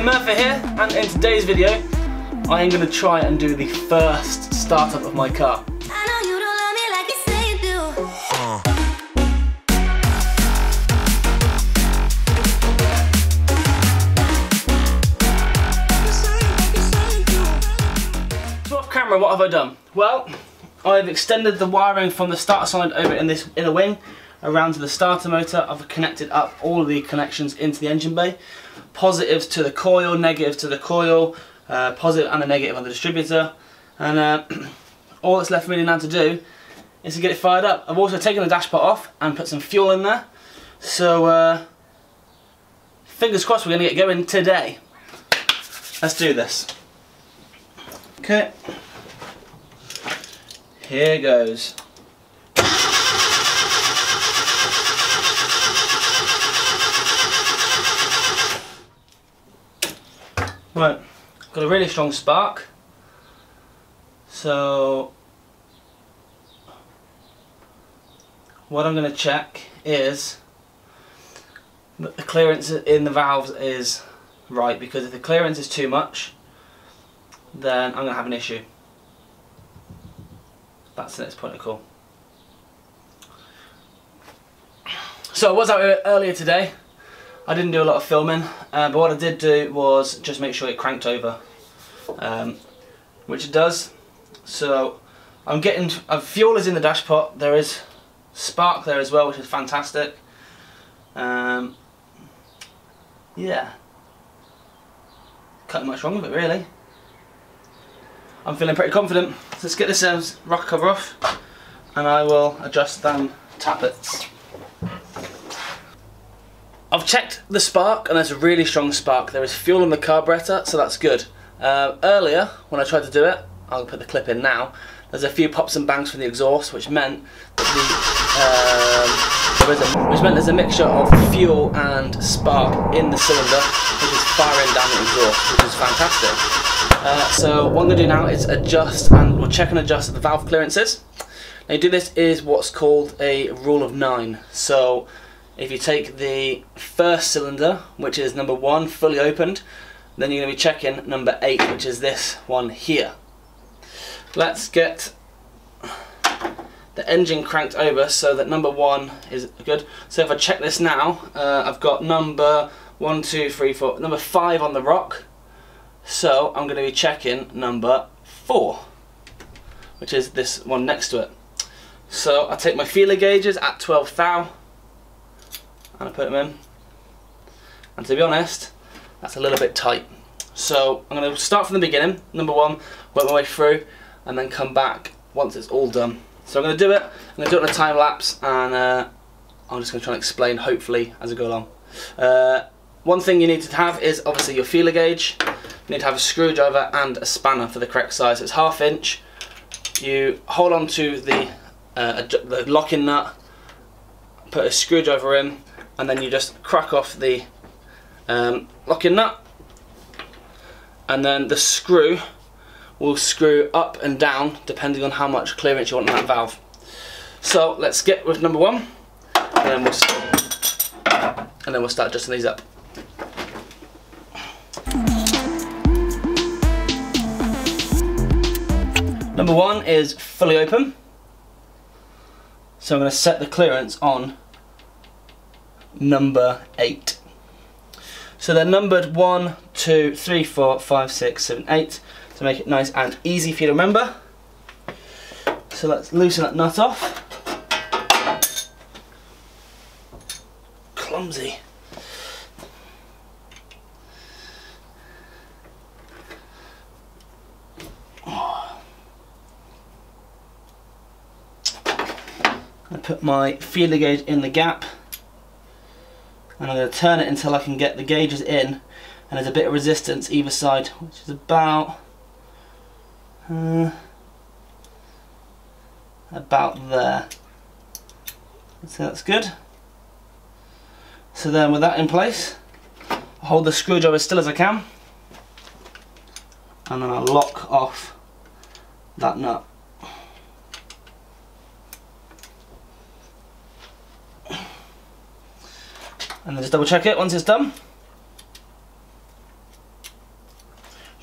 Murfitt here, and in today's video, I am going to try and do the first startup of my car. So off camera, what have I done? Well, I've extended the wiring from the starter side over in this inner wing around to the starter motor. I've connected up all the connections into the engine bay. Positives to the coil, negatives to the coil, uh, positive and a negative on the distributor. And uh, all that's left for me now to do is to get it fired up. I've also taken the dashpot off and put some fuel in there. So uh, fingers crossed we're going to get going today. Let's do this. Okay. Here goes. Right, got a really strong spark. So what I'm going to check is that the clearance in the valves is right because if the clearance is too much then I'm going to have an issue. That's the next point of call. So I was out earlier today I didn't do a lot of filming, uh, but what I did do was just make sure it cranked over, um, which it does. So I'm getting, uh, fuel is in the dash pot, there is spark there as well, which is fantastic. Um, yeah, can't much wrong with it really. I'm feeling pretty confident. Let's get this um, rocker cover off and I will adjust them tappets. I've checked the spark and there's a really strong spark. There is fuel in the carburetor, so that's good. Uh, earlier, when I tried to do it, I'll put the clip in now, there's a few pops and bangs from the exhaust, which meant that the, um, a, which meant there's a mixture of fuel and spark in the cylinder, which is firing down the exhaust, which is fantastic. Uh, so what I'm going to do now is adjust and we'll check and adjust the valve clearances. Now to do this is what's called a rule of nine. So if you take the first cylinder, which is number one, fully opened, then you're going to be checking number eight, which is this one here. Let's get the engine cranked over so that number one is good. So if I check this now, uh, I've got number one, two, three, four, number five on the rock. So I'm going to be checking number four, which is this one next to it. So I take my feeler gauges at 12 thou and I put them in. And to be honest, that's a little bit tight. So I'm going to start from the beginning, number one, work my way through, and then come back once it's all done. So I'm going to do it, I'm going to do it on a time lapse, and uh, I'm just going to try and explain, hopefully, as I go along. Uh, one thing you need to have is obviously your feeler gauge. You need to have a screwdriver and a spanner for the correct size. It's half inch. You hold on to the, uh, the locking nut, put a screwdriver in, and then you just crack off the um, locking nut and then the screw will screw up and down depending on how much clearance you want in that valve. So let's get with number one and then we'll, and then we'll start adjusting these up. Number one is fully open. So I'm going to set the clearance on number 8. So they're numbered 1, 2, 3, 4, 5, 6, 7, 8 to make it nice and easy for you to remember. So let's loosen that nut off. Clumsy. I put my feeler gauge in the gap I'm going to turn it until I can get the gauges in and there's a bit of resistance either side which is about uh, about there. So that's good. So then with that in place I hold the screwdriver as still as I can and then I lock off that nut just double check it once it's done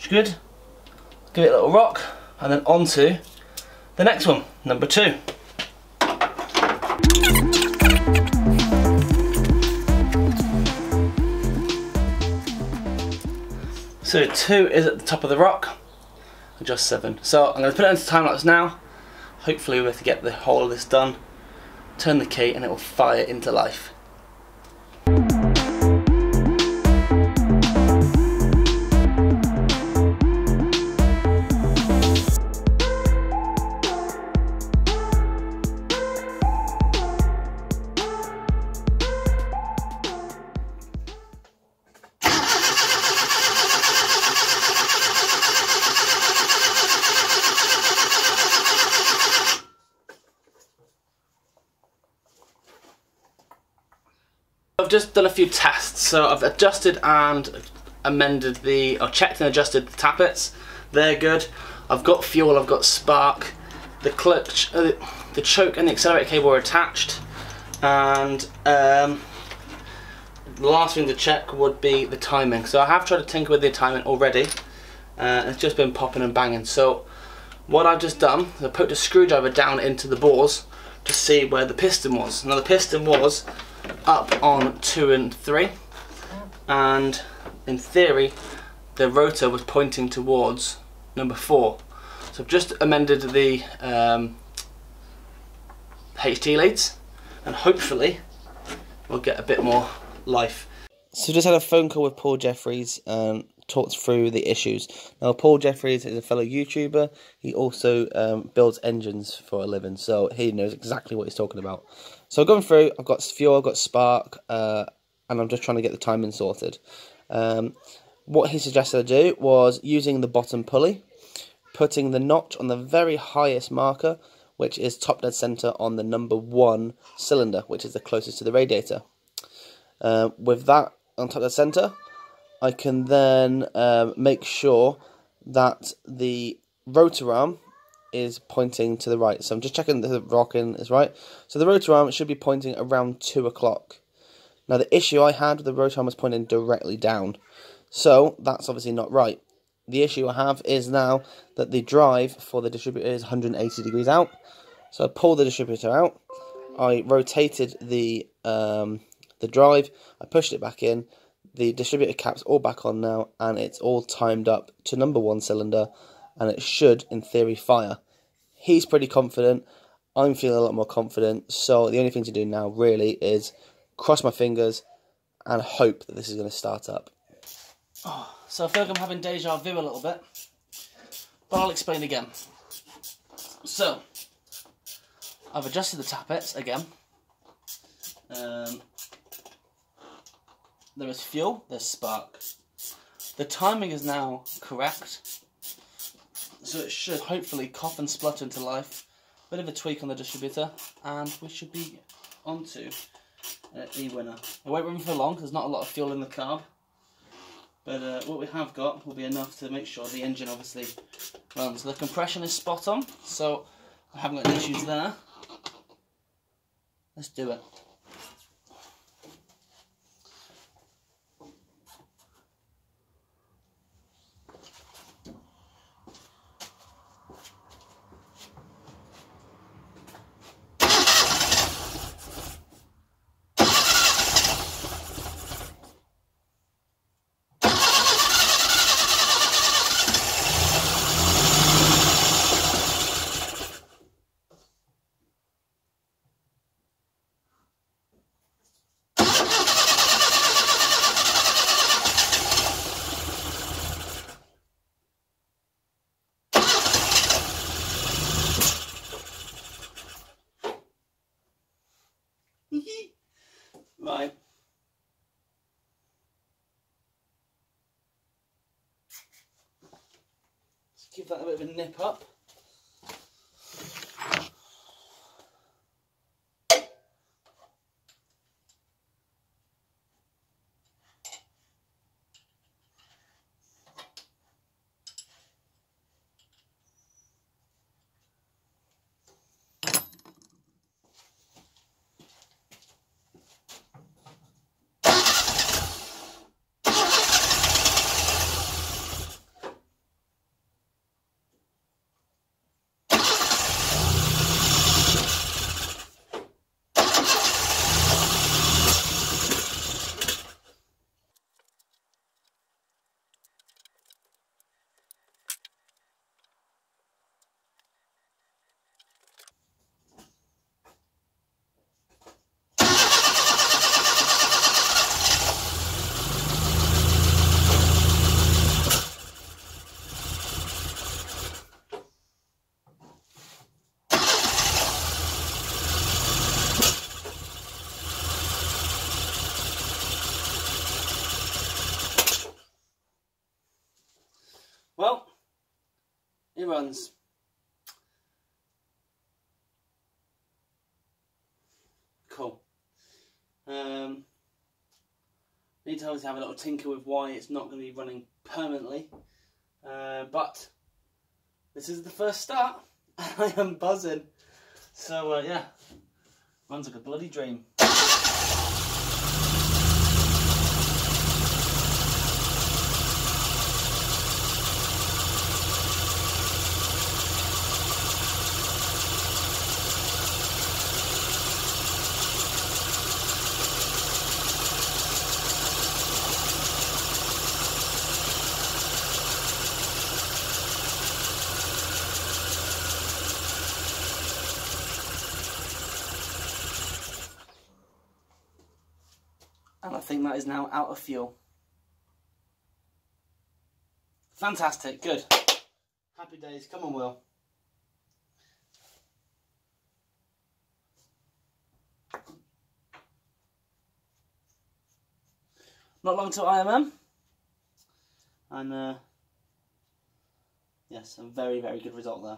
It's good. Give it a little rock, and then onto the next one, number two. So two is at the top of the rock, just seven. So I'm going to put it into time lapse now. Hopefully we're to get the whole of this done. Turn the key and it will fire into life. I've just done a few tests, so I've adjusted and amended the, or checked and adjusted the tappets. They're good. I've got fuel, I've got spark. The clutch, uh, the choke and the accelerator cable are attached. And um, the last thing to check would be the timing. So I have tried to tinker with the timing already. Uh, it's just been popping and banging. So what I've just done is I put the screwdriver down into the bores to see where the piston was. Now the piston was up on two and three and in theory the rotor was pointing towards number four so I've just amended the um, HT leads and hopefully we'll get a bit more life. So just had a phone call with Paul Jeffries and talked through the issues. Now Paul Jeffries is a fellow YouTuber. He also um, builds engines for a living, so he knows exactly what he's talking about. So going through, I've got fuel, I've got spark, uh, and I'm just trying to get the timing sorted. Um, what he suggested I do was using the bottom pulley, putting the notch on the very highest marker, which is top dead center on the number one cylinder, which is the closest to the radiator. Uh, with that on top dead center, I can then um, make sure that the rotor arm is pointing to the right. So I'm just checking the rocking is right. So the rotor arm should be pointing around 2 o'clock. Now the issue I had with the rotor arm was pointing directly down. So that's obviously not right. The issue I have is now that the drive for the distributor is 180 degrees out. So I pulled the distributor out. I rotated the um, the drive. I pushed it back in. The distributor cap's all back on now, and it's all timed up to number one cylinder and it should, in theory, fire. He's pretty confident. I'm feeling a lot more confident. So the only thing to do now, really, is cross my fingers and hope that this is going to start up. Oh, so I feel like I'm having deja vu a little bit. But I'll explain again. So, I've adjusted the tappets again. Um, there is fuel, there's spark. The timing is now correct. So it should hopefully cough and splutter into life. Bit of a tweak on the distributor, and we should be onto uh, the winner. It won't run for long, there's not a lot of fuel in the carb. But uh, what we have got will be enough to make sure the engine obviously runs. The compression is spot on, so I haven't got any issues there. Let's do it. right. Let's give that a bit of a nip up. Need to obviously have a little tinker with why it's not going to be running permanently. Uh, but this is the first start. I am buzzing. So uh, yeah, runs like a bloody dream. That is now out of fuel. Fantastic, good. Happy days, come on Will. Not long till IMM. And uh, yes, a very, very good result there.